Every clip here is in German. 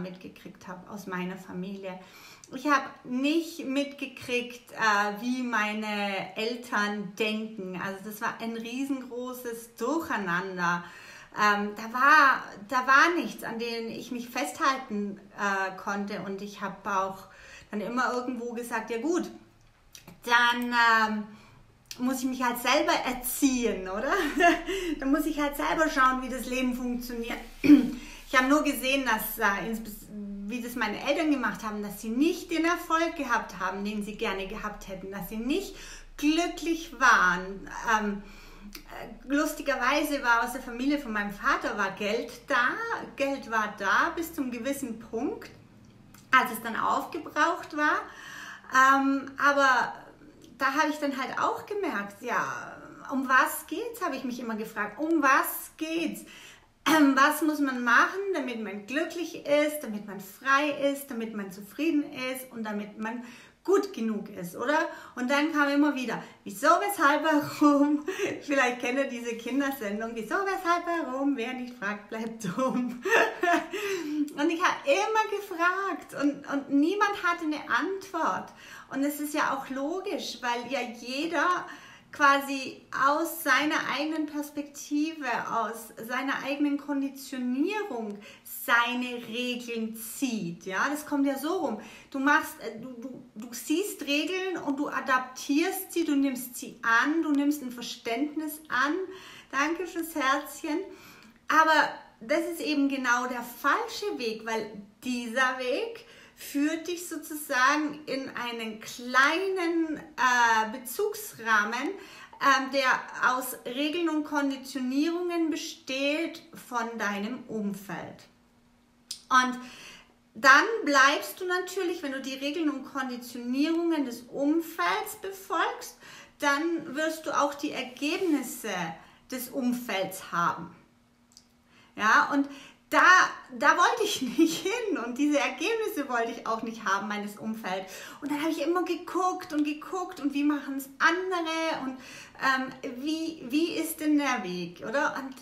mitgekriegt habe aus meiner Familie. Ich habe nicht mitgekriegt, äh, wie meine Eltern denken. Also das war ein riesengroßes Durcheinander. Ähm, da, war, da war nichts, an dem ich mich festhalten äh, konnte. Und ich habe auch dann immer irgendwo gesagt, ja gut, dann ähm, muss ich mich halt selber erziehen, oder? dann muss ich halt selber schauen, wie das Leben funktioniert. Ich habe nur gesehen, dass, äh, wie das meine Eltern gemacht haben, dass sie nicht den Erfolg gehabt haben, den sie gerne gehabt hätten, dass sie nicht glücklich waren. Ähm, äh, lustigerweise war aus der Familie von meinem Vater war Geld da, Geld war da bis zum gewissen Punkt, als es dann aufgebraucht war. Ähm, aber da habe ich dann halt auch gemerkt, ja, um was geht's, habe ich mich immer gefragt, um was geht's? Ähm, was muss man machen, damit man glücklich ist, damit man frei ist, damit man zufrieden ist und damit man gut genug ist, oder? Und dann kam immer wieder, wieso, weshalb, warum? Vielleicht kennt ihr diese Kindersendung, wieso, weshalb, warum? Wer nicht fragt, bleibt dumm. und ich habe immer gefragt und, und niemand hatte eine Antwort. Und es ist ja auch logisch, weil ja jeder quasi aus seiner eigenen Perspektive, aus seiner eigenen Konditionierung seine Regeln zieht. Ja, das kommt ja so rum. Du machst, äh, du, du, du siehst Regeln und du adaptierst sie, du nimmst sie an, du nimmst ein Verständnis an. Danke fürs Herzchen. Aber das ist eben genau der falsche Weg, weil dieser Weg führt dich sozusagen in einen kleinen äh, Bezugsrahmen, äh, der aus Regeln und Konditionierungen besteht von deinem Umfeld. Und dann bleibst du natürlich, wenn du die Regeln und Konditionierungen des Umfelds befolgst, dann wirst du auch die Ergebnisse des Umfelds haben. Ja, und da, da wollte ich nicht hin und diese Ergebnisse wollte ich auch nicht haben, meines Umfelds. Und dann habe ich immer geguckt und geguckt und wie machen es andere und ähm, wie, wie ist denn der Weg, oder? Und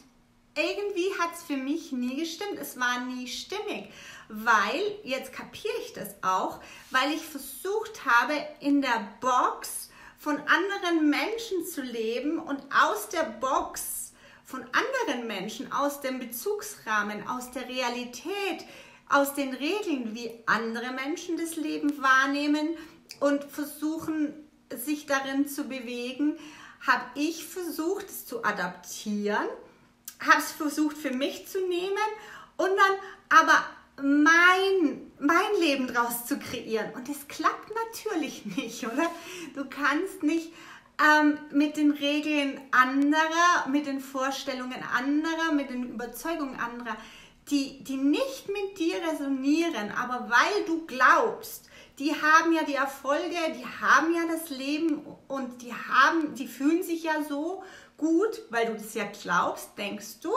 irgendwie hat es für mich nie gestimmt, es war nie stimmig, weil, jetzt kapiere ich das auch, weil ich versucht habe, in der Box von anderen Menschen zu leben und aus der Box von anderen Menschen, aus dem Bezugsrahmen, aus der Realität, aus den Regeln, wie andere Menschen das Leben wahrnehmen und versuchen, sich darin zu bewegen, habe ich versucht, es zu adaptieren, habe es versucht für mich zu nehmen und dann aber mein, mein Leben draus zu kreieren. Und das klappt natürlich nicht, oder? Du kannst nicht ähm, mit den Regeln anderer, mit den Vorstellungen anderer, mit den Überzeugungen anderer, die, die nicht mit dir resonieren, aber weil du glaubst, die haben ja die Erfolge, die haben ja das Leben und die haben, die fühlen sich ja so gut, weil du das ja glaubst, denkst du,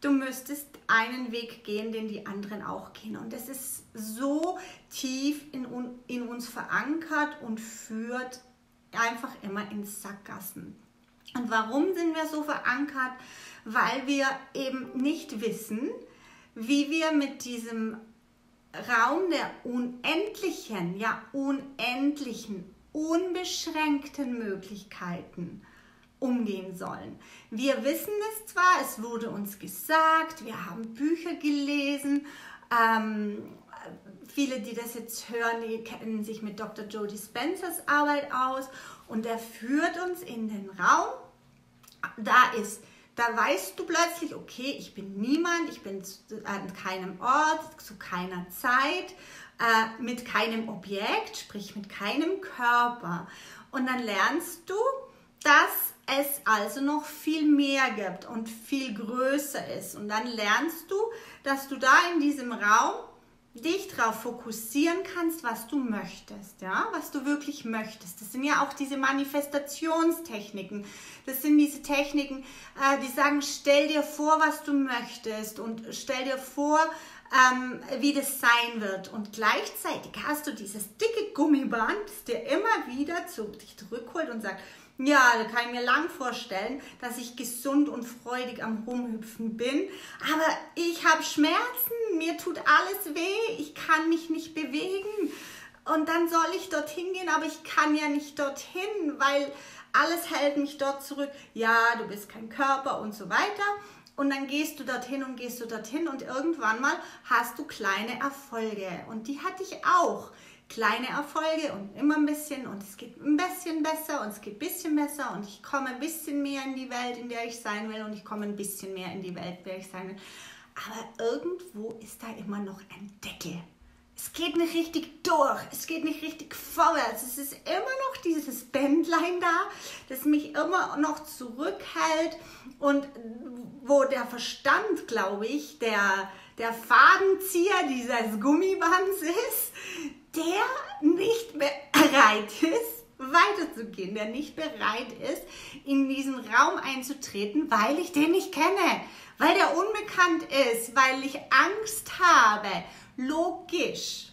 du müsstest einen Weg gehen, den die anderen auch gehen. Und das ist so tief in, in uns verankert und führt einfach immer in Sackgassen. Und warum sind wir so verankert? Weil wir eben nicht wissen, wie wir mit diesem Raum der unendlichen, ja unendlichen, unbeschränkten Möglichkeiten umgehen sollen. Wir wissen es zwar, es wurde uns gesagt, wir haben Bücher gelesen, ähm, viele, die das jetzt hören, die kennen sich mit Dr. Joe Dispensers Arbeit aus und er führt uns in den Raum. Da ist, da weißt du plötzlich, okay, ich bin niemand, ich bin an keinem Ort, zu keiner Zeit, äh, mit keinem Objekt, sprich mit keinem Körper. Und dann lernst du, dass es also noch viel mehr gibt und viel größer ist. Und dann lernst du, dass du da in diesem Raum dich darauf fokussieren kannst, was du möchtest, ja, was du wirklich möchtest. Das sind ja auch diese Manifestationstechniken. Das sind diese Techniken, äh, die sagen, stell dir vor, was du möchtest und stell dir vor, ähm, wie das sein wird. Und gleichzeitig hast du dieses dicke Gummiband, das dir immer wieder zu dich zurückholt und sagt, Ja, da kann ich mir lang vorstellen, dass ich gesund und freudig am Rumhüpfen bin. Aber ich habe Schmerzen, mir tut alles weh, ich kann mich nicht bewegen. Und dann soll ich dorthin gehen, aber ich kann ja nicht dorthin, weil alles hält mich dort zurück. Ja, du bist kein Körper und so weiter. Und dann gehst du dorthin und gehst du dorthin und irgendwann mal hast du kleine Erfolge. Und die hatte ich auch. Kleine Erfolge und immer ein bisschen und es geht ein bisschen besser und es geht ein bisschen besser und ich komme ein bisschen mehr in die Welt, in der ich sein will und ich komme ein bisschen mehr in die Welt, in der ich sein will. Aber irgendwo ist da immer noch ein Deckel es geht nicht richtig durch, es geht nicht richtig vorwärts. Es ist immer noch dieses Bändlein da, das mich immer noch zurückhält und wo der Verstand, glaube ich, der, der Fadenzieher dieses Gummibands ist, der nicht bereit ist, weiterzugehen, der nicht bereit ist, in diesen Raum einzutreten, weil ich den nicht kenne, weil der unbekannt ist, weil ich Angst habe logisch.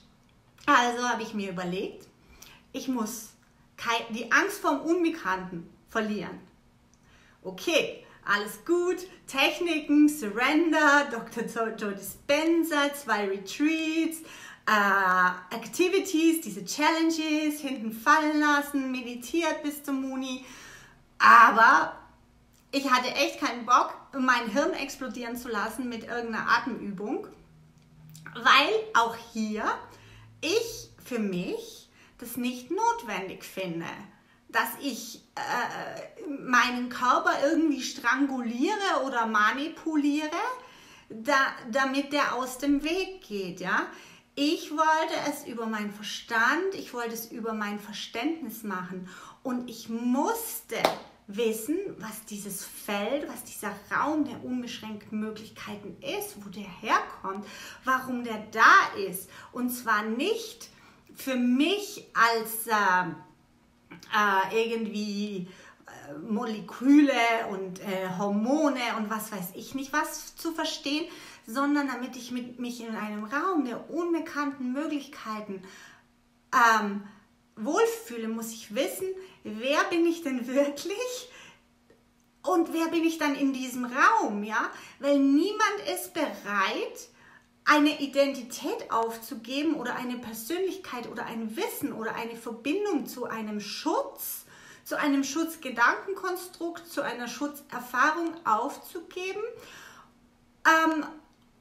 Also habe ich mir überlegt, ich muss die Angst vor dem Unbekannten verlieren. Okay, alles gut. Techniken, Surrender, Dr. Joe Dispenza, zwei Retreats, äh, Activities, diese Challenges, hinten fallen lassen, meditiert bis zum Muni. Aber ich hatte echt keinen Bock, mein Hirn explodieren zu lassen mit irgendeiner Atemübung weil auch hier ich für mich das nicht notwendig finde, dass ich äh, meinen Körper irgendwie stranguliere oder manipuliere, da, damit der aus dem Weg geht, ja. Ich wollte es über meinen Verstand, ich wollte es über mein Verständnis machen und ich musste wissen, was dieses Feld, was dieser Raum der unbeschränkten Möglichkeiten ist, wo der herkommt, warum der da ist. Und zwar nicht für mich als äh, äh, irgendwie äh, Moleküle und äh, Hormone und was weiß ich nicht was zu verstehen, sondern damit ich mit, mich in einem Raum der unbekannten Möglichkeiten ähm, wohlfühle, muss ich wissen, wer bin ich denn wirklich und wer bin ich dann in diesem Raum, ja? Weil niemand ist bereit, eine Identität aufzugeben oder eine Persönlichkeit oder ein Wissen oder eine Verbindung zu einem Schutz, zu einem Schutzgedankenkonstrukt, zu einer Schutzerfahrung aufzugeben, ähm,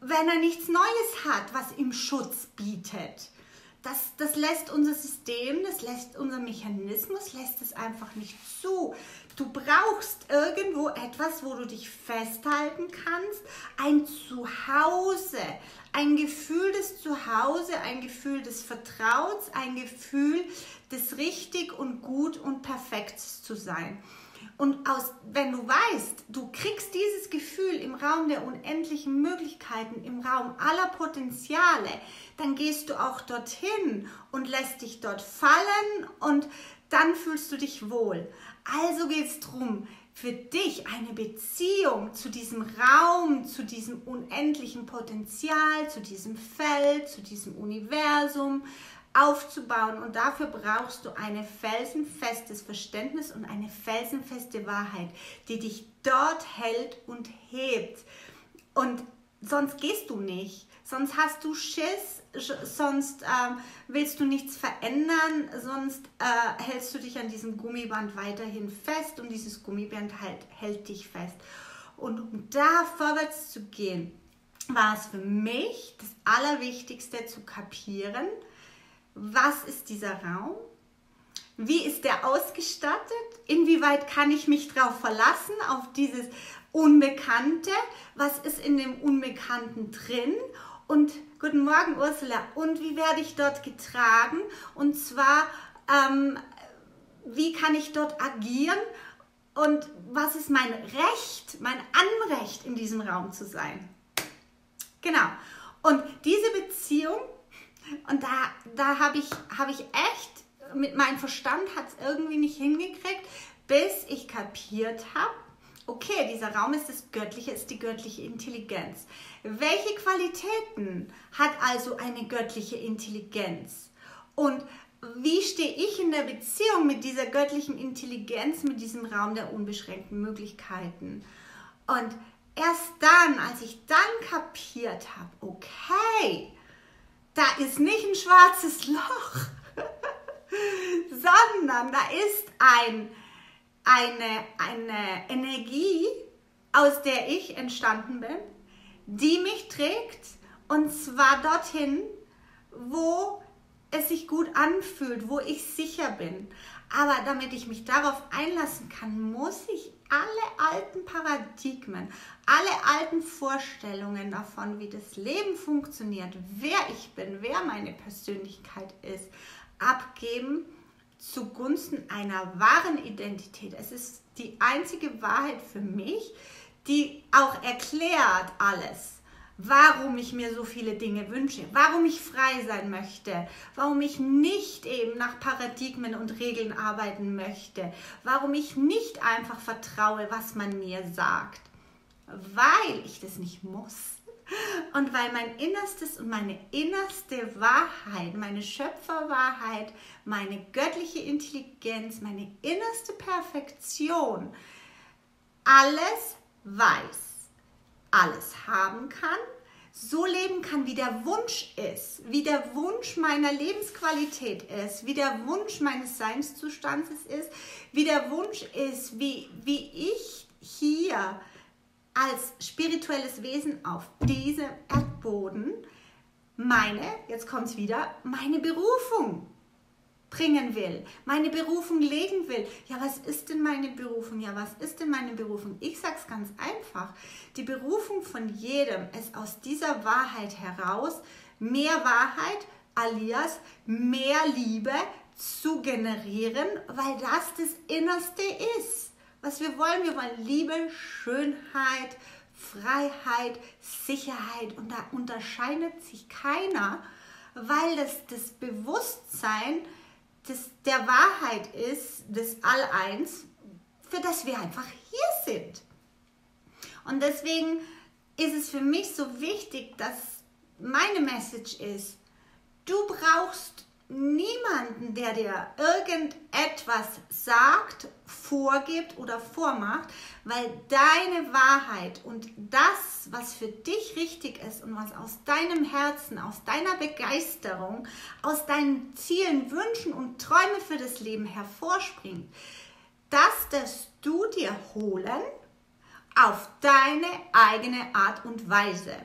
wenn er nichts Neues hat, was ihm Schutz bietet das, das lässt unser System, das lässt unser Mechanismus, lässt es einfach nicht zu. Du brauchst irgendwo etwas, wo du dich festhalten kannst, ein Zuhause, ein Gefühl des Zuhause, ein Gefühl des Vertrauens, ein Gefühl des richtig und gut und perfekt zu sein. Und aus, wenn du weißt, du kriegst dieses Gefühl im Raum der unendlichen Möglichkeiten, im Raum aller Potenziale, dann gehst du auch dorthin und lässt dich dort fallen und dann fühlst du dich wohl. Also geht es darum, für dich eine Beziehung zu diesem Raum, zu diesem unendlichen Potenzial, zu diesem Feld, zu diesem Universum, aufzubauen. Und dafür brauchst du ein felsenfestes Verständnis und eine felsenfeste Wahrheit, die dich dort hält und hebt. Und sonst gehst du nicht. Sonst hast du Schiss, sonst ähm, willst du nichts verändern, sonst äh, hältst du dich an diesem Gummiband weiterhin fest und dieses Gummiband halt, hält dich fest. Und um da vorwärts zu gehen, war es für mich das Allerwichtigste zu kapieren, was ist dieser Raum? Wie ist der ausgestattet? Inwieweit kann ich mich darauf verlassen, auf dieses Unbekannte? Was ist in dem Unbekannten drin? Und guten Morgen, Ursula. Und wie werde ich dort getragen? Und zwar, ähm, wie kann ich dort agieren? Und was ist mein Recht, mein Anrecht, in diesem Raum zu sein? Genau. Und diese Beziehung und da, da habe ich, hab ich echt, mit meinem Verstand hat es irgendwie nicht hingekriegt, bis ich kapiert habe, okay, dieser Raum ist das Göttliche, ist die göttliche Intelligenz. Welche Qualitäten hat also eine göttliche Intelligenz? Und wie stehe ich in der Beziehung mit dieser göttlichen Intelligenz, mit diesem Raum der unbeschränkten Möglichkeiten? Und erst dann, als ich dann kapiert habe, okay, da ist nicht ein schwarzes Loch, sondern da ist ein, eine, eine Energie, aus der ich entstanden bin, die mich trägt und zwar dorthin, wo es sich gut anfühlt, wo ich sicher bin. Aber damit ich mich darauf einlassen kann, muss ich alle alten Paradigmen, alle alten Vorstellungen davon, wie das Leben funktioniert, wer ich bin, wer meine Persönlichkeit ist, abgeben zugunsten einer wahren Identität. Es ist die einzige Wahrheit für mich, die auch erklärt alles warum ich mir so viele Dinge wünsche, warum ich frei sein möchte, warum ich nicht eben nach Paradigmen und Regeln arbeiten möchte, warum ich nicht einfach vertraue, was man mir sagt, weil ich das nicht muss. Und weil mein Innerstes und meine innerste Wahrheit, meine Schöpferwahrheit, meine göttliche Intelligenz, meine innerste Perfektion alles weiß alles haben kann, so leben kann, wie der Wunsch ist, wie der Wunsch meiner Lebensqualität ist, wie der Wunsch meines Seinszustandes ist, wie der Wunsch ist, wie, wie ich hier als spirituelles Wesen auf diesem Erdboden meine, jetzt kommt es wieder, meine Berufung bringen will, meine Berufung legen will. Ja, was ist denn meine Berufung? Ja, was ist denn meine Berufung? Ich sage es ganz einfach. Die Berufung von jedem ist aus dieser Wahrheit heraus mehr Wahrheit alias mehr Liebe zu generieren, weil das das Innerste ist. Was wir wollen, wir wollen Liebe, Schönheit, Freiheit, Sicherheit und da unterscheidet sich keiner, weil das, das Bewusstsein des, der Wahrheit ist, des All-Eins, für das wir einfach hier sind. Und deswegen ist es für mich so wichtig, dass meine Message ist, du brauchst niemanden, der dir irgendetwas sagt, vorgibt oder vormacht, weil deine Wahrheit und das, was für dich richtig ist und was aus deinem Herzen, aus deiner Begeisterung, aus deinen Zielen, Wünschen und Träumen für das Leben hervorspringt, das darfst du dir holen auf deine eigene Art und Weise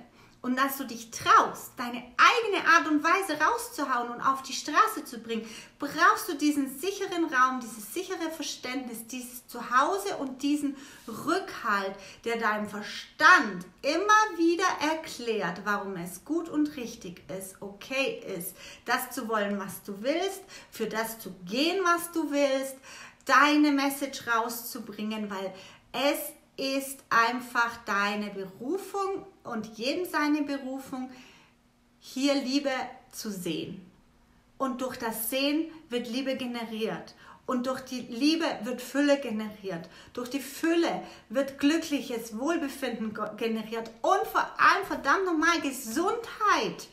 und dass du dich traust, deine eigene Art und Weise rauszuhauen und auf die Straße zu bringen, brauchst du diesen sicheren Raum, dieses sichere Verständnis, dieses Zuhause und diesen Rückhalt, der deinem Verstand immer wieder erklärt, warum es gut und richtig ist, okay ist, das zu wollen, was du willst, für das zu gehen, was du willst, deine Message rauszubringen, weil es ist einfach deine Berufung und jedem seine Berufung, hier Liebe zu sehen. Und durch das Sehen wird Liebe generiert. Und durch die Liebe wird Fülle generiert. Durch die Fülle wird glückliches Wohlbefinden generiert. Und vor allem, verdammt nochmal, Gesundheit.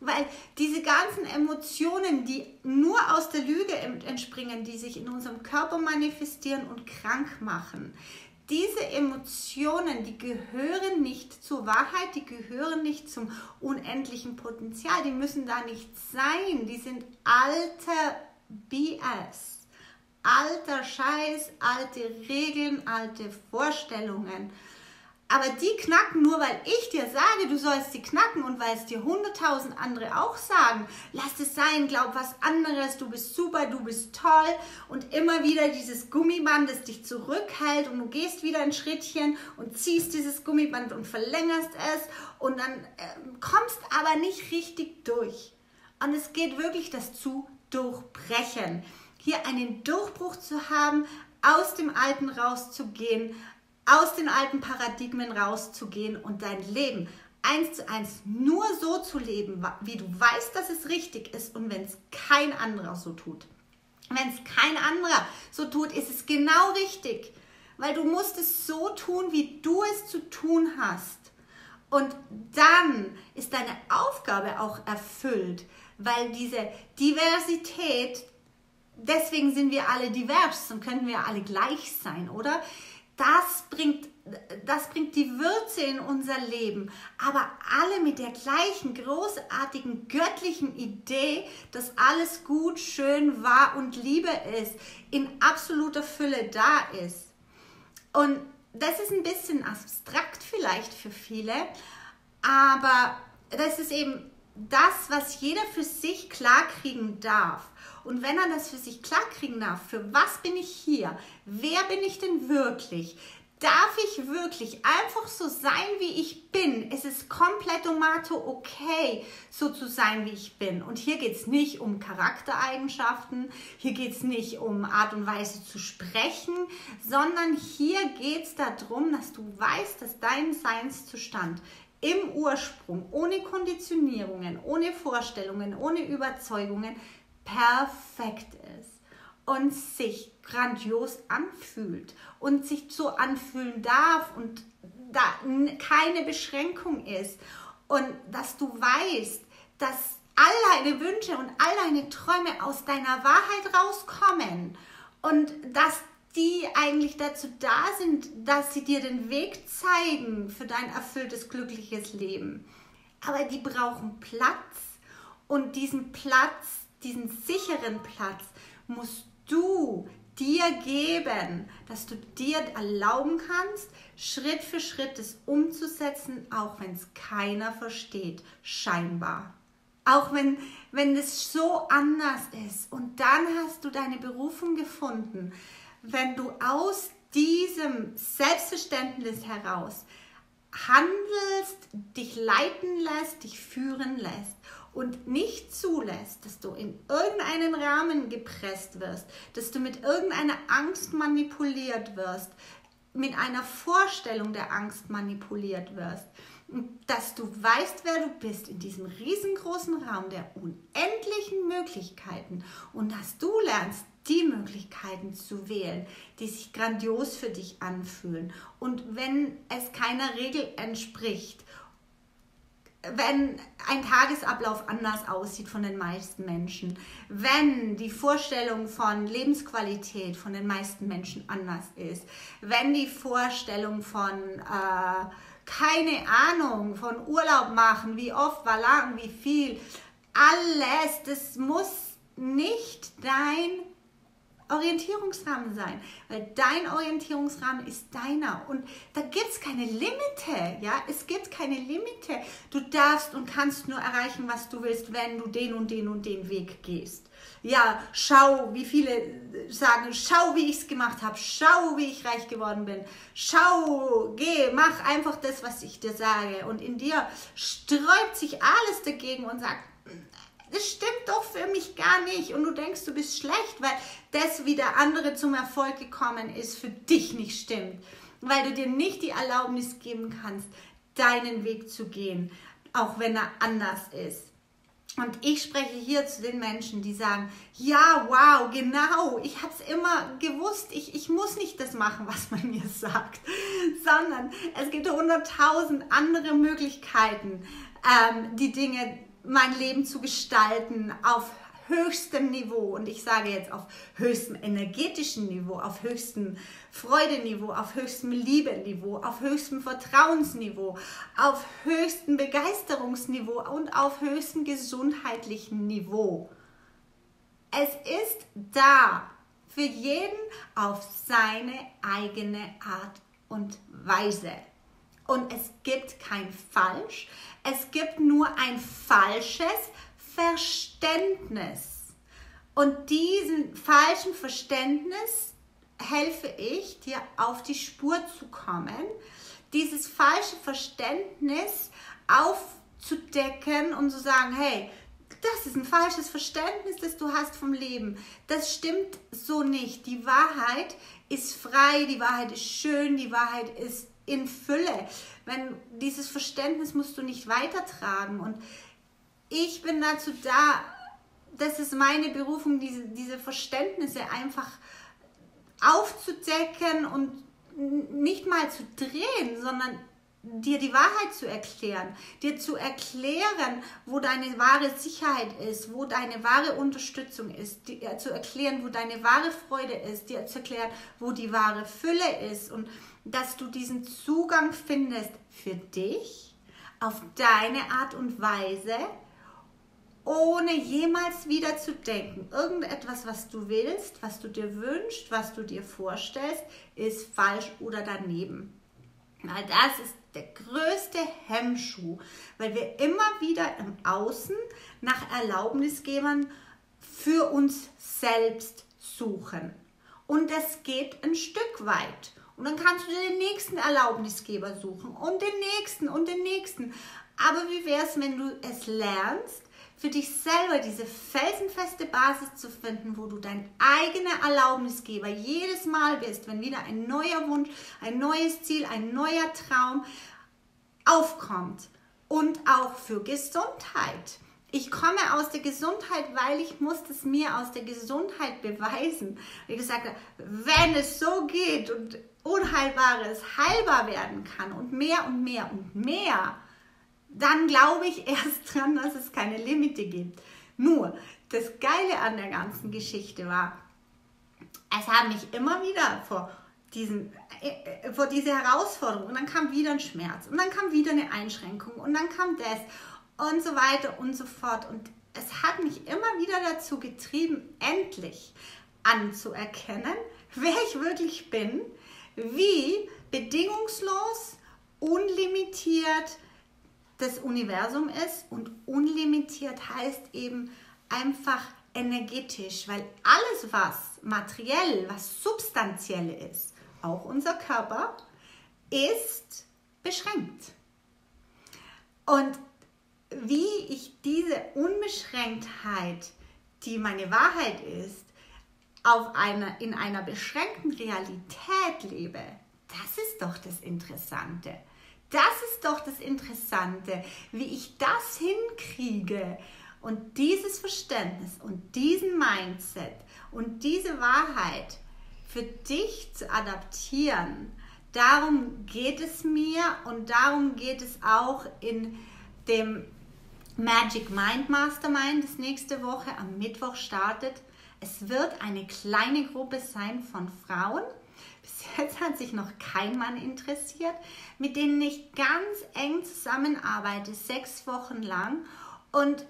Weil diese ganzen Emotionen, die nur aus der Lüge entspringen, die sich in unserem Körper manifestieren und krank machen, diese Emotionen, die gehören nicht zur Wahrheit, die gehören nicht zum unendlichen Potenzial, die müssen da nicht sein, die sind alter BS, alter Scheiß, alte Regeln, alte Vorstellungen. Aber die knacken nur, weil ich dir sage, du sollst sie knacken und weil es dir hunderttausend andere auch sagen. Lass es sein, glaub was anderes, du bist super, du bist toll. Und immer wieder dieses Gummiband, das dich zurückhält und du gehst wieder ein Schrittchen und ziehst dieses Gummiband und verlängerst es und dann äh, kommst aber nicht richtig durch. Und es geht wirklich das zu durchbrechen. Hier einen Durchbruch zu haben, aus dem Alten rauszugehen, aus den alten Paradigmen rauszugehen und dein Leben eins zu eins nur so zu leben, wie du weißt, dass es richtig ist und wenn es kein anderer so tut. Wenn es kein anderer so tut, ist es genau richtig, weil du musst es so tun, wie du es zu tun hast. Und dann ist deine Aufgabe auch erfüllt, weil diese Diversität, deswegen sind wir alle divers und können wir alle gleich sein, oder? Das bringt, das bringt die Würze in unser Leben, aber alle mit der gleichen großartigen göttlichen Idee, dass alles gut, schön, wahr und Liebe ist, in absoluter Fülle da ist. Und das ist ein bisschen abstrakt vielleicht für viele, aber das ist eben das, was jeder für sich klarkriegen darf. Und wenn er das für sich klarkriegen darf, für was bin ich hier? Wer bin ich denn wirklich? Darf ich wirklich einfach so sein, wie ich bin? Es ist komplett tomato okay, so zu sein, wie ich bin. Und hier geht es nicht um Charaktereigenschaften, hier geht es nicht um Art und Weise zu sprechen, sondern hier geht es darum, dass du weißt, dass dein Seinszustand im Ursprung, ohne Konditionierungen, ohne Vorstellungen, ohne Überzeugungen perfekt ist und sich grandios anfühlt und sich so anfühlen darf und da keine Beschränkung ist und dass du weißt, dass all deine Wünsche und all deine Träume aus deiner Wahrheit rauskommen und dass die eigentlich dazu da sind, dass sie dir den Weg zeigen für dein erfülltes, glückliches Leben. Aber die brauchen Platz und diesen Platz, diesen sicheren Platz musst du dir geben, dass du dir erlauben kannst, Schritt für Schritt es umzusetzen, auch wenn es keiner versteht, scheinbar. Auch wenn, wenn es so anders ist. Und dann hast du deine Berufung gefunden. Wenn du aus diesem Selbstverständnis heraus handelst, dich leiten lässt, dich führen lässt und nicht zulässt, dass du in irgendeinen Rahmen gepresst wirst, dass du mit irgendeiner Angst manipuliert wirst, mit einer Vorstellung der Angst manipuliert wirst, dass du weißt, wer du bist in diesem riesengroßen Raum der unendlichen Möglichkeiten und dass du lernst, die Möglichkeiten zu wählen, die sich grandios für dich anfühlen. Und wenn es keiner Regel entspricht wenn ein Tagesablauf anders aussieht von den meisten Menschen, wenn die Vorstellung von Lebensqualität von den meisten Menschen anders ist, wenn die Vorstellung von äh, keine Ahnung von Urlaub machen, wie oft, war lang, wie viel, alles, das muss nicht dein Orientierungsrahmen sein, weil dein Orientierungsrahmen ist deiner und da gibt es keine Limite, ja, es gibt keine Limite. Du darfst und kannst nur erreichen, was du willst, wenn du den und den und den Weg gehst. Ja, schau, wie viele sagen, schau, wie ich es gemacht habe, schau, wie ich reich geworden bin, schau, geh, mach einfach das, was ich dir sage. Und in dir sträubt sich alles dagegen und sagt, das stimmt doch für mich gar nicht. Und du denkst, du bist schlecht, weil das, wie der andere zum Erfolg gekommen ist, für dich nicht stimmt. Weil du dir nicht die Erlaubnis geben kannst, deinen Weg zu gehen, auch wenn er anders ist. Und ich spreche hier zu den Menschen, die sagen, ja, wow, genau, ich habe es immer gewusst, ich, ich muss nicht das machen, was man mir sagt, sondern es gibt hunderttausend andere Möglichkeiten, ähm, die Dinge mein Leben zu gestalten auf höchstem Niveau und ich sage jetzt auf höchstem energetischen Niveau, auf höchstem Freudeniveau, auf höchstem Liebeniveau, auf höchstem Vertrauensniveau, auf höchstem Begeisterungsniveau und auf höchstem gesundheitlichen Niveau. Es ist da für jeden auf seine eigene Art und Weise. Und es gibt kein Falsch, es gibt nur ein falsches Verständnis. Und diesen falschen Verständnis helfe ich dir auf die Spur zu kommen, dieses falsche Verständnis aufzudecken und zu sagen, hey, das ist ein falsches Verständnis, das du hast vom Leben. Das stimmt so nicht. Die Wahrheit ist frei, die Wahrheit ist schön, die Wahrheit ist in Fülle. Wenn dieses Verständnis musst du nicht weitertragen. Und ich bin dazu da, das ist meine Berufung, diese, diese Verständnisse einfach aufzudecken und nicht mal zu drehen, sondern dir die Wahrheit zu erklären, dir zu erklären, wo deine wahre Sicherheit ist, wo deine wahre Unterstützung ist, dir zu erklären, wo deine wahre Freude ist, dir zu erklären, wo die wahre Fülle ist und dass du diesen Zugang findest für dich auf deine Art und Weise, ohne jemals wieder zu denken, irgendetwas, was du willst, was du dir wünschst, was du dir vorstellst, ist falsch oder daneben. Weil das ist der größte Hemmschuh, weil wir immer wieder im Außen nach Erlaubnisgebern für uns selbst suchen. Und das geht ein Stück weit. Und dann kannst du dir den nächsten Erlaubnisgeber suchen und den nächsten und den nächsten. Aber wie wäre es, wenn du es lernst, für dich selber diese felsenfeste Basis zu finden, wo du dein eigener Erlaubnisgeber jedes Mal bist, wenn wieder ein neuer Wunsch, ein neues Ziel, ein neuer Traum aufkommt. Und auch für Gesundheit. Ich komme aus der Gesundheit, weil ich musste es mir aus der Gesundheit beweisen. Wie gesagt, wenn es so geht und Unheilbares heilbar werden kann und mehr und mehr und mehr, dann glaube ich erst dran, dass es keine Limite gibt. Nur, das Geile an der ganzen Geschichte war, es hat mich immer wieder vor, diesen, äh, äh, vor diese Herausforderung und dann kam wieder ein Schmerz und dann kam wieder eine Einschränkung und dann kam das und so weiter und so fort. Und es hat mich immer wieder dazu getrieben, endlich anzuerkennen, wer ich wirklich bin, wie bedingungslos, unlimitiert, das Universum ist und unlimitiert heißt eben einfach energetisch, weil alles, was materiell, was substanziell ist, auch unser Körper, ist beschränkt. Und wie ich diese Unbeschränktheit, die meine Wahrheit ist, auf einer, in einer beschränkten Realität lebe, das ist doch das Interessante. Das ist doch das Interessante, wie ich das hinkriege und dieses Verständnis und diesen Mindset und diese Wahrheit für dich zu adaptieren. Darum geht es mir und darum geht es auch in dem Magic Mind Mastermind, das nächste Woche am Mittwoch startet. Es wird eine kleine Gruppe sein von Frauen, bis jetzt hat sich noch kein Mann interessiert, mit denen ich ganz eng zusammenarbeite, sechs Wochen lang. Und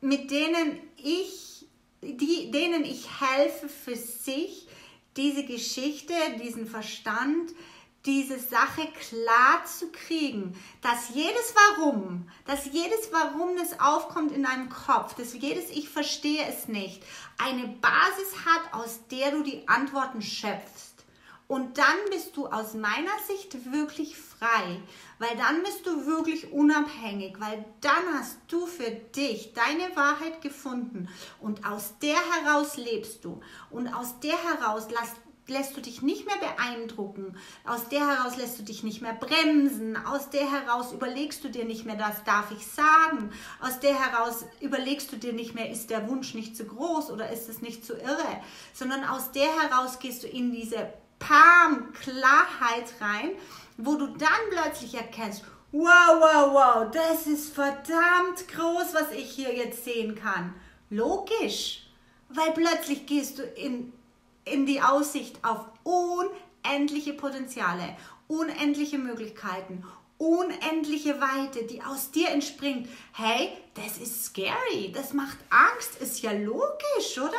mit denen ich, die, denen ich helfe für sich, diese Geschichte, diesen Verstand, diese Sache klar zu kriegen, dass jedes Warum, dass jedes Warum, das aufkommt in deinem Kopf, dass jedes Ich verstehe es nicht, eine Basis hat, aus der du die Antworten schöpfst. Und dann bist du aus meiner Sicht wirklich frei, weil dann bist du wirklich unabhängig, weil dann hast du für dich deine Wahrheit gefunden und aus der heraus lebst du und aus der heraus lässt, lässt du dich nicht mehr beeindrucken, aus der heraus lässt du dich nicht mehr bremsen, aus der heraus überlegst du dir nicht mehr, das darf ich sagen, aus der heraus überlegst du dir nicht mehr, ist der Wunsch nicht zu groß oder ist es nicht zu irre, sondern aus der heraus gehst du in diese Pam, Klarheit rein, wo du dann plötzlich erkennst, wow, wow, wow, das ist verdammt groß, was ich hier jetzt sehen kann. Logisch, weil plötzlich gehst du in, in die Aussicht auf unendliche Potenziale, unendliche Möglichkeiten, unendliche Weite, die aus dir entspringt. Hey, das ist scary, das macht Angst, ist ja logisch, oder?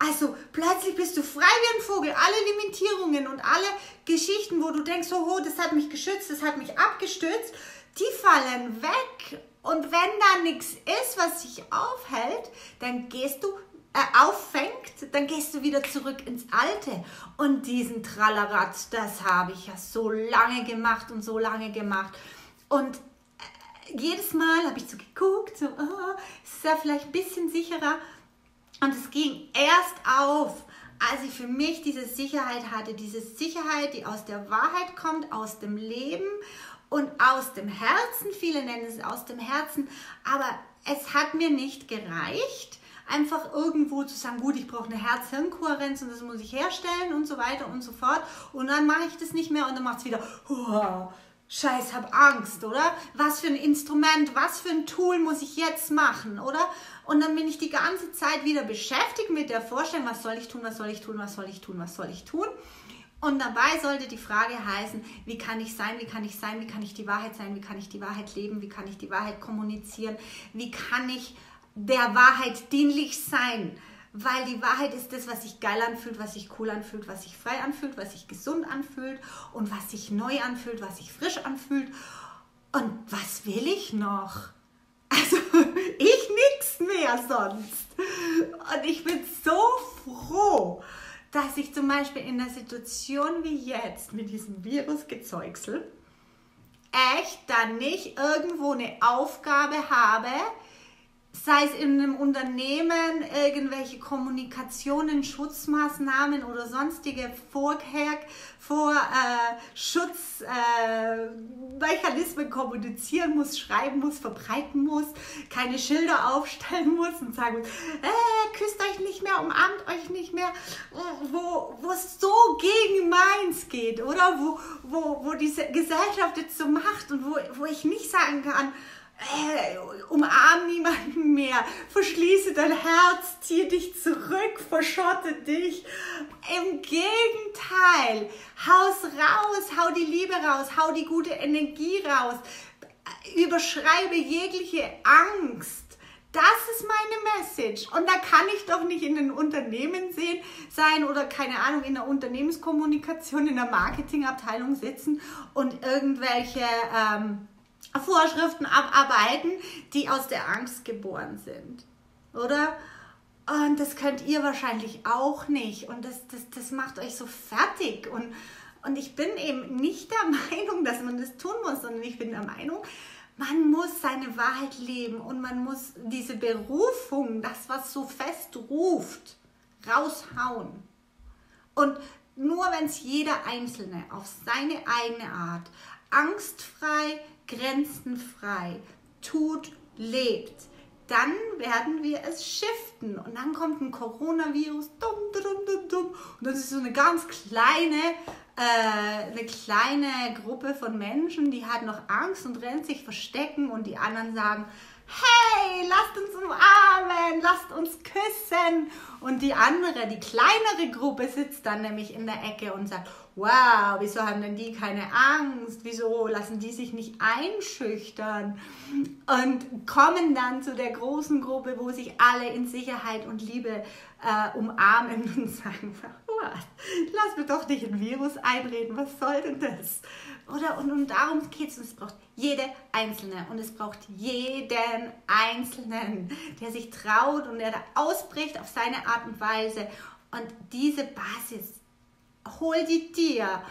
Also plötzlich bist du frei wie ein Vogel. Alle Limitierungen und alle Geschichten, wo du denkst, oh, oh das hat mich geschützt, das hat mich abgestützt, die fallen weg. Und wenn da nichts ist, was sich aufhält, dann gehst du auffängt, dann gehst du wieder zurück ins Alte. Und diesen Trallerat, das habe ich ja so lange gemacht und so lange gemacht. Und äh, jedes Mal habe ich so geguckt, so, oh, ist ja vielleicht ein bisschen sicherer. Und es ging erst auf, als ich für mich diese Sicherheit hatte, diese Sicherheit, die aus der Wahrheit kommt, aus dem Leben und aus dem Herzen. Viele nennen es aus dem Herzen, aber es hat mir nicht gereicht, einfach irgendwo zu sagen, gut, ich brauche eine Herz-Hirn-Kohärenz und das muss ich herstellen und so weiter und so fort. Und dann mache ich das nicht mehr und dann macht es wieder, Scheiß, hab Angst, oder? Was für ein Instrument, was für ein Tool muss ich jetzt machen, oder? Und dann bin ich die ganze Zeit wieder beschäftigt mit der Vorstellung, was soll ich tun, was soll ich tun, was soll ich tun, was soll ich tun. Und dabei sollte die Frage heißen, wie kann ich sein, wie kann ich sein, wie kann ich die Wahrheit sein, wie kann ich die Wahrheit leben, wie kann ich die Wahrheit kommunizieren, wie kann ich der Wahrheit dienlich sein. Weil die Wahrheit ist das, was sich geil anfühlt, was sich cool anfühlt, was sich frei anfühlt, was sich gesund anfühlt und was sich neu anfühlt, was sich frisch anfühlt. Und was will ich noch? Also ich nichts mehr sonst. Und ich bin so froh, dass ich zum Beispiel in einer Situation wie jetzt mit diesem Virusgezeugsel echt dann nicht irgendwo eine Aufgabe habe, sei es in einem Unternehmen, irgendwelche Kommunikationen, Schutzmaßnahmen oder sonstige Vorkehr, vor äh, Schutzmechanismen äh, kommunizieren muss, schreiben muss, verbreiten muss, keine Schilder aufstellen muss und sagen muss, äh, küsst euch nicht mehr, umarmt euch nicht mehr, wo, wo es so gegen meins geht, oder? Wo, wo, wo diese Gesellschaft jetzt so macht und wo, wo ich nicht sagen kann, umarm niemanden mehr, verschließe dein Herz, zieh dich zurück, verschotte dich. Im Gegenteil, haus raus, hau die Liebe raus, hau die gute Energie raus, überschreibe jegliche Angst. Das ist meine Message. Und da kann ich doch nicht in den Unternehmen sehen, sein oder keine Ahnung, in der Unternehmenskommunikation, in der Marketingabteilung sitzen und irgendwelche ähm, Vorschriften abarbeiten, die aus der Angst geboren sind. Oder? Und das könnt ihr wahrscheinlich auch nicht. Und das, das, das macht euch so fertig. Und, und ich bin eben nicht der Meinung, dass man das tun muss, sondern ich bin der Meinung, man muss seine Wahrheit leben und man muss diese Berufung, das, was so fest ruft, raushauen. Und nur wenn es jeder Einzelne auf seine eigene Art angstfrei, grenzenfrei tut, lebt, dann werden wir es shiften. Und dann kommt ein Coronavirus, dumm, dumm, dumm, dumm. Und das ist so eine ganz kleine, äh, eine kleine Gruppe von Menschen, die hat noch Angst und rennt sich verstecken und die anderen sagen, hey, lasst uns umarmen, lasst uns küssen. Und die andere, die kleinere Gruppe sitzt dann nämlich in der Ecke und sagt, wow, wieso haben denn die keine Angst? Wieso lassen die sich nicht einschüchtern? Und kommen dann zu der großen Gruppe, wo sich alle in Sicherheit und Liebe äh, umarmen und sagen, was? Lass mir doch nicht ein Virus einreden, was soll denn das? Oder und, und darum geht es. Es braucht jede Einzelne und es braucht jeden Einzelnen, der sich traut und der da ausbricht auf seine Art und Weise. Und diese Basis, hol die dir.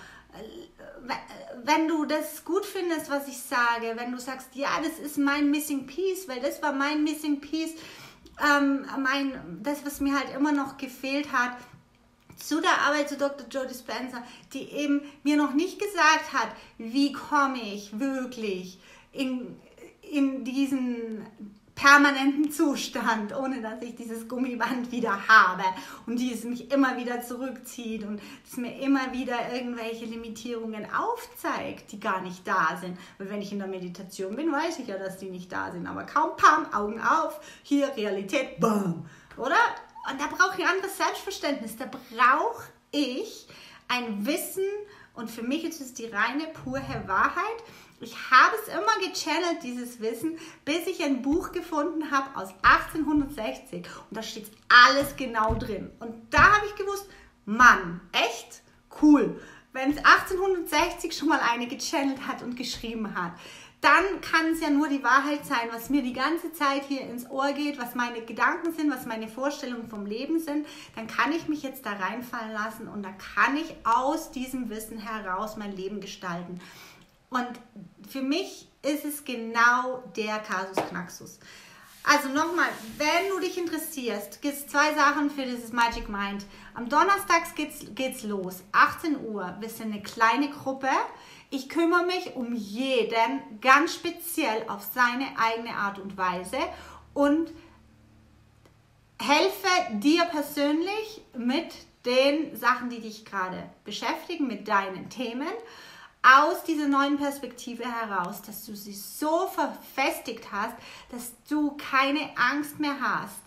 Wenn du das gut findest, was ich sage, wenn du sagst, ja, das ist mein Missing Piece, weil das war mein Missing Piece, ähm, mein, das, was mir halt immer noch gefehlt hat, zu der Arbeit zu Dr. Joe Dispenza, die eben mir noch nicht gesagt hat, wie komme ich wirklich in, in diesen permanenten Zustand, ohne dass ich dieses Gummiband wieder habe und die es mich immer wieder zurückzieht und es mir immer wieder irgendwelche Limitierungen aufzeigt, die gar nicht da sind. Weil wenn ich in der Meditation bin, weiß ich ja, dass die nicht da sind. Aber kaum, pam, Augen auf, hier Realität, bam, oder? Und da brauche ich ein anderes Selbstverständnis. Da brauche ich ein Wissen und für mich ist es die reine, pure Wahrheit ich habe es immer gechannelt, dieses Wissen, bis ich ein Buch gefunden habe aus 1860 und da steht alles genau drin. Und da habe ich gewusst, Mann, echt cool. Wenn es 1860 schon mal eine gechannelt hat und geschrieben hat, dann kann es ja nur die Wahrheit sein, was mir die ganze Zeit hier ins Ohr geht, was meine Gedanken sind, was meine Vorstellungen vom Leben sind. Dann kann ich mich jetzt da reinfallen lassen und da kann ich aus diesem Wissen heraus mein Leben gestalten. Und für mich ist es genau der Kasus Knaxus. Also nochmal, wenn du dich interessierst, gibt es zwei Sachen für dieses Magic Mind. Am Donnerstag geht's, geht's los, 18 Uhr. Wir sind eine kleine Gruppe. Ich kümmere mich um jeden ganz speziell auf seine eigene Art und Weise und helfe dir persönlich mit den Sachen, die dich gerade beschäftigen, mit deinen Themen aus dieser neuen Perspektive heraus, dass du sie so verfestigt hast, dass du keine Angst mehr hast,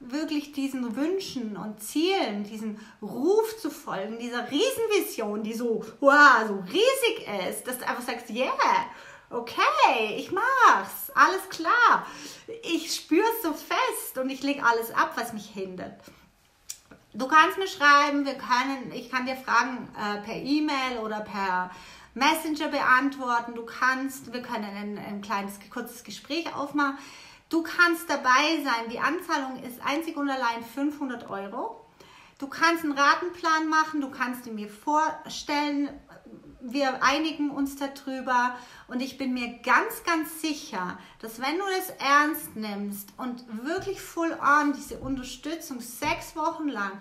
wirklich diesen Wünschen und Zielen, diesem Ruf zu folgen, dieser Riesenvision, die so, wow, so riesig ist, dass du einfach sagst, yeah, okay, ich mach's, alles klar. Ich spüre es so fest und ich lege alles ab, was mich hindert. Du kannst mir schreiben, wir können, ich kann dir Fragen äh, per E-Mail oder per Messenger beantworten. Du kannst, wir können ein, ein kleines, kurzes Gespräch aufmachen. Du kannst dabei sein. Die Anzahlung ist einzig und allein 500 Euro. Du kannst einen Ratenplan machen, du kannst ihn mir vorstellen. Wir einigen uns darüber und ich bin mir ganz, ganz sicher, dass wenn du das ernst nimmst und wirklich full on diese Unterstützung sechs Wochen lang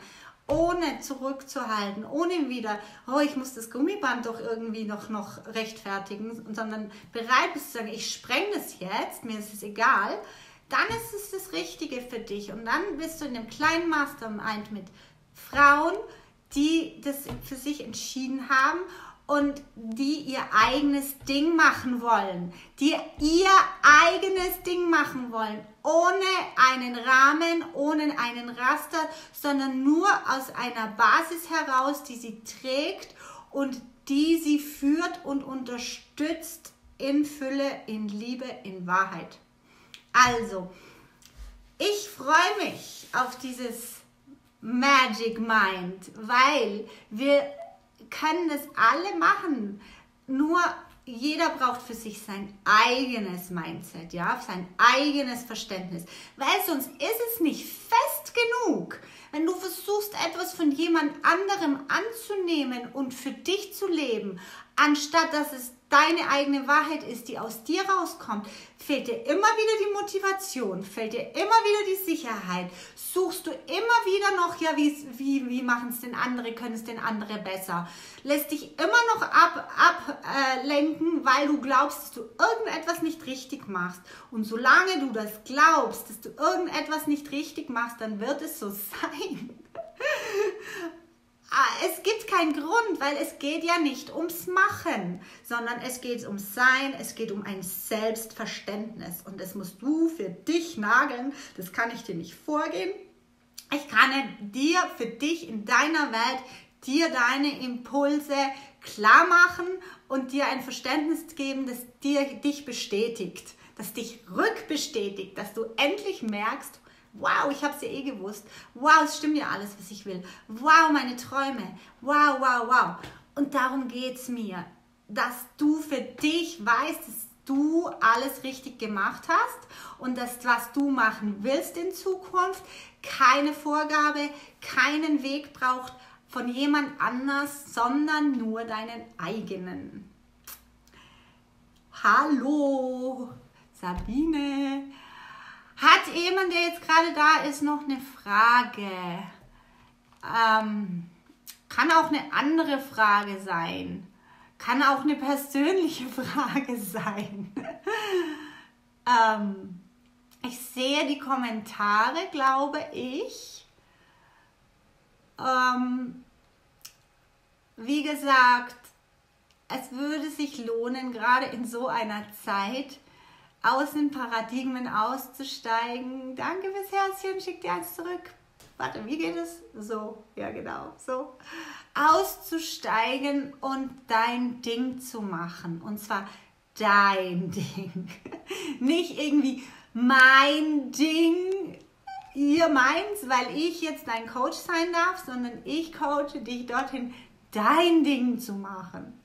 ohne zurückzuhalten, ohne wieder, oh, ich muss das Gummiband doch irgendwie noch, noch rechtfertigen, sondern bereit bist zu sagen, ich spreng das jetzt, mir ist es egal, dann ist es das Richtige für dich. Und dann bist du in einem kleinen Mastermind mit Frauen, die das für sich entschieden haben und die ihr eigenes Ding machen wollen, die ihr eigenes Ding machen wollen, ohne einen Rahmen, ohne einen Raster, sondern nur aus einer Basis heraus, die sie trägt und die sie führt und unterstützt in Fülle, in Liebe, in Wahrheit. Also, ich freue mich auf dieses Magic Mind, weil wir können das alle machen. Nur jeder braucht für sich sein eigenes Mindset, ja, sein eigenes Verständnis, weil sonst ist es nicht fest genug. Wenn du versuchst, etwas von jemand anderem anzunehmen und für dich zu leben, anstatt dass es deine eigene Wahrheit ist, die aus dir rauskommt, fehlt dir immer wieder die Motivation, fällt dir immer wieder die Sicherheit, suchst du immer wieder noch, ja, wie, wie, wie machen es denn andere, können es denn andere besser, lässt dich immer noch ablenken, ab, äh, weil du glaubst, dass du irgendetwas nicht richtig machst. Und solange du das glaubst, dass du irgendetwas nicht richtig machst, dann wird es so sein. Ah, es gibt keinen Grund, weil es geht ja nicht ums Machen, sondern es geht ums Sein, es geht um ein Selbstverständnis und das musst du für dich nageln, das kann ich dir nicht vorgeben. Ich kann dir für dich in deiner Welt dir deine Impulse klar machen und dir ein Verständnis geben, das dir, dich bestätigt, das dich rückbestätigt, dass du endlich merkst, Wow, ich habe es ja eh gewusst. Wow, es stimmt ja alles, was ich will. Wow, meine Träume. Wow, wow, wow. Und darum geht es mir, dass du für dich weißt, dass du alles richtig gemacht hast und dass was du machen willst in Zukunft keine Vorgabe, keinen Weg braucht von jemand anders, sondern nur deinen eigenen. Hallo, Sabine. Hat jemand, der jetzt gerade da ist, noch eine Frage? Ähm, kann auch eine andere Frage sein. Kann auch eine persönliche Frage sein. ähm, ich sehe die Kommentare, glaube ich. Ähm, wie gesagt, es würde sich lohnen, gerade in so einer Zeit, aus den Paradigmen auszusteigen. Danke fürs Herzchen, schick dir eins zurück. Warte, wie geht es? So, ja genau, so. Auszusteigen und dein Ding zu machen. Und zwar dein Ding. Nicht irgendwie mein Ding, ihr meins, weil ich jetzt dein Coach sein darf, sondern ich coache dich dorthin, dein Ding zu machen.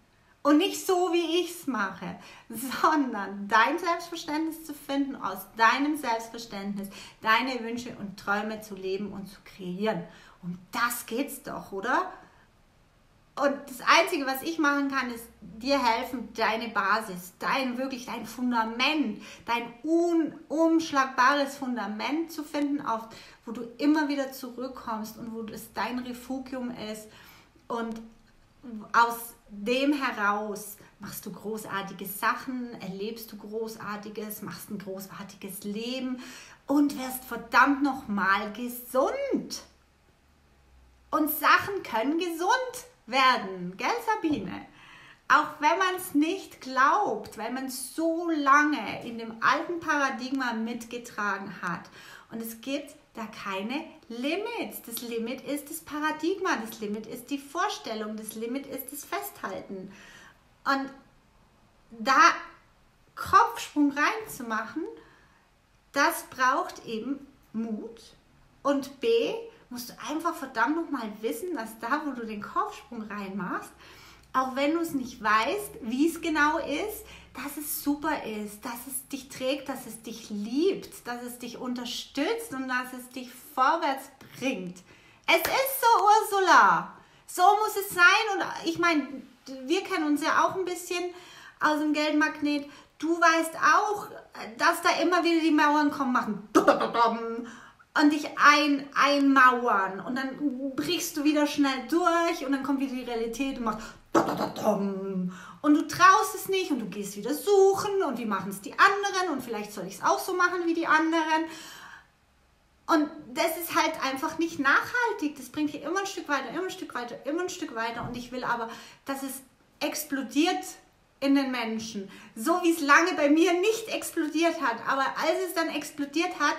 Und nicht so, wie ich es mache, sondern dein Selbstverständnis zu finden, aus deinem Selbstverständnis deine Wünsche und Träume zu leben und zu kreieren. Um das geht's doch, oder? Und das Einzige, was ich machen kann, ist dir helfen, deine Basis, dein wirklich dein Fundament, dein unumschlagbares Fundament zu finden, auf, wo du immer wieder zurückkommst und wo es dein Refugium ist. Und aus dem heraus machst du großartige Sachen, erlebst du großartiges, machst ein großartiges Leben und wirst verdammt nochmal gesund. Und Sachen können gesund werden, gell Sabine? auch wenn man es nicht glaubt, weil man so lange in dem alten Paradigma mitgetragen hat. Und es gibt da keine Limits. Das Limit ist das Paradigma, das Limit ist die Vorstellung, das Limit ist das Festhalten. Und da Kopfsprung reinzumachen, das braucht eben Mut. Und B, musst du einfach verdammt nochmal wissen, dass da, wo du den Kopfsprung reinmachst, auch wenn du es nicht weißt, wie es genau ist, dass es super ist, dass es dich trägt, dass es dich liebt, dass es dich unterstützt und dass es dich vorwärts bringt. Es ist so, Ursula. So muss es sein. Und ich meine, wir kennen uns ja auch ein bisschen aus dem Geldmagnet. Du weißt auch, dass da immer wieder die Mauern kommen, machen und dich ein, einmauern und dann brichst du wieder schnell durch und dann kommt wieder die Realität und und du traust es nicht und du gehst wieder suchen und wie machen es die anderen und vielleicht soll ich es auch so machen wie die anderen. Und das ist halt einfach nicht nachhaltig. Das bringt dich immer ein Stück weiter, immer ein Stück weiter, immer ein Stück weiter. Und ich will aber, dass es explodiert in den Menschen. So wie es lange bei mir nicht explodiert hat. Aber als es dann explodiert hat,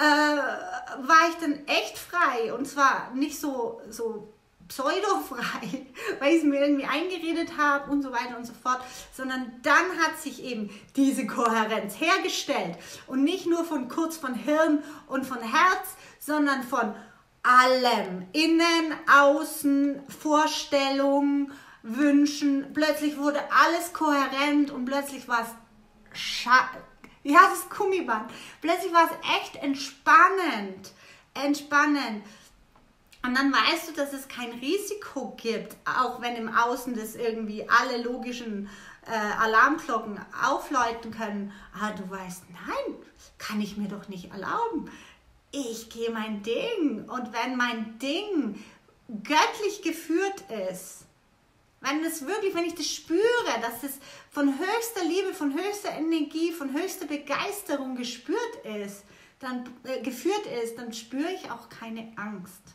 äh, war ich dann echt frei. Und zwar nicht so, so pseudofrei, weil ich es mir irgendwie eingeredet habe und so weiter und so fort, sondern dann hat sich eben diese Kohärenz hergestellt und nicht nur von kurz von Hirn und von Herz, sondern von allem, innen, außen, Vorstellungen, Wünschen, plötzlich wurde alles kohärent und plötzlich war es ja, das Gummiband. Plötzlich war es echt entspannend. Entspannend. Und dann weißt du, dass es kein Risiko gibt, auch wenn im Außen das irgendwie alle logischen äh, Alarmglocken aufläuten können. Aber du weißt, nein, kann ich mir doch nicht erlauben. Ich gehe mein Ding. Und wenn mein Ding göttlich geführt ist, wenn es wirklich, wenn ich das spüre, dass es von höchster Liebe, von höchster Energie, von höchster Begeisterung gespürt ist, dann äh, geführt ist, dann spüre ich auch keine Angst.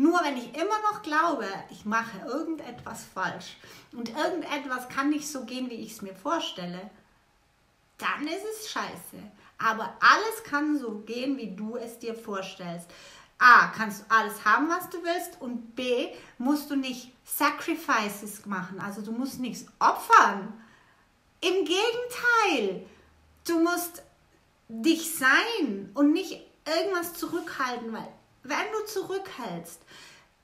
Nur wenn ich immer noch glaube, ich mache irgendetwas falsch und irgendetwas kann nicht so gehen, wie ich es mir vorstelle, dann ist es scheiße. Aber alles kann so gehen, wie du es dir vorstellst. A, kannst du alles haben, was du willst und B, musst du nicht Sacrifices machen. Also du musst nichts opfern. Im Gegenteil, du musst dich sein und nicht irgendwas zurückhalten, weil wenn du zurückhältst,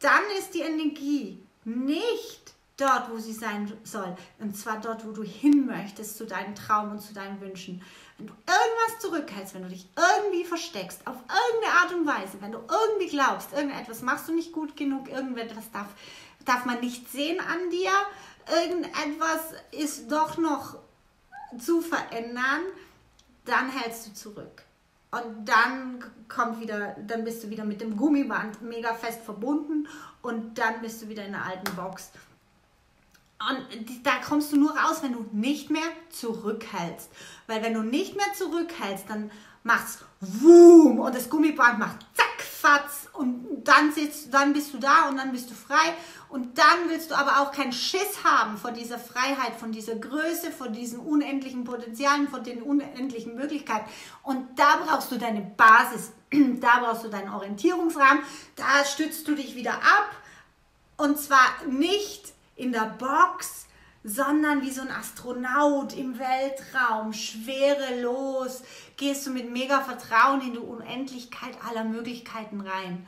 dann ist die Energie nicht dort, wo sie sein soll. Und zwar dort, wo du hin möchtest, zu deinem Traum und zu deinen Wünschen. Wenn du irgendwas zurückhältst, wenn du dich irgendwie versteckst, auf irgendeine Art und Weise, wenn du irgendwie glaubst, irgendetwas machst du nicht gut genug, irgendetwas darf, darf man nicht sehen an dir, irgendetwas ist doch noch zu verändern, dann hältst du zurück. Und dann kommt wieder, dann bist du wieder mit dem Gummiband mega fest verbunden und dann bist du wieder in der alten Box. Und da kommst du nur raus, wenn du nicht mehr zurückhältst. Weil wenn du nicht mehr zurückhältst, dann macht's Wum und das Gummiband macht Zack, Fatz und dann, sitzt, dann bist du da und dann bist du frei. Und dann willst du aber auch keinen Schiss haben vor dieser Freiheit, von dieser Größe, von diesen unendlichen Potenzialen, von den unendlichen Möglichkeiten. Und da brauchst du deine Basis, da brauchst du deinen Orientierungsrahmen, da stützt du dich wieder ab. Und zwar nicht in der Box, sondern wie so ein Astronaut im Weltraum, schwerelos, gehst du mit mega Vertrauen in die Unendlichkeit aller Möglichkeiten rein.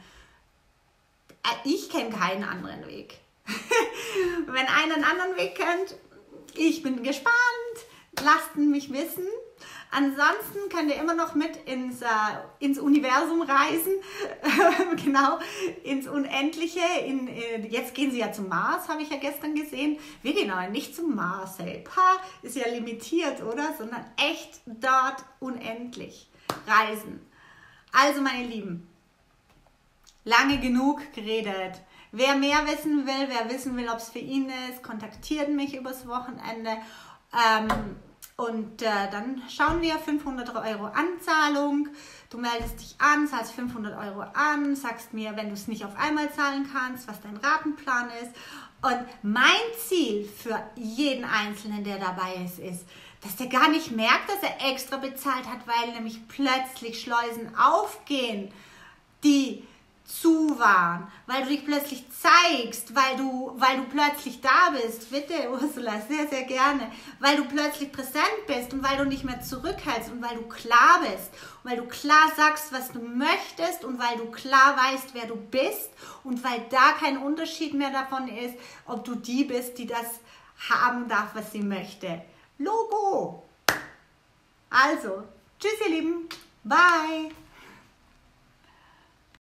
Äh, ich kenne keinen anderen Weg. Wenn einer einen anderen Weg kennt, ich bin gespannt, lasst mich wissen. Ansonsten könnt ihr immer noch mit ins, äh, ins Universum reisen, genau, ins Unendliche. In, äh, jetzt gehen sie ja zum Mars, habe ich ja gestern gesehen. Wir gehen aber nicht zum Mars, hey. Pa, ist ja limitiert, oder? Sondern echt dort unendlich reisen. Also, meine Lieben, lange genug geredet. Wer mehr wissen will, wer wissen will, ob es für ihn ist, kontaktiert mich übers Wochenende. Ähm, Und äh, dann schauen wir 500 Euro Anzahlung. Du meldest dich an, zahlst 500 Euro an, sagst mir, wenn du es nicht auf einmal zahlen kannst, was dein Ratenplan ist. Und mein Ziel für jeden Einzelnen, der dabei ist, ist, dass der gar nicht merkt, dass er extra bezahlt hat, weil nämlich plötzlich Schleusen aufgehen, die zu waren, weil du dich plötzlich zeigst, weil du, weil du plötzlich da bist. Bitte, Ursula, sehr, sehr gerne. Weil du plötzlich präsent bist und weil du nicht mehr zurückhältst und weil du klar bist und weil du klar sagst, was du möchtest und weil du klar weißt, wer du bist und weil da kein Unterschied mehr davon ist, ob du die bist, die das haben darf, was sie möchte. Logo! Also, tschüss ihr Lieben, bye!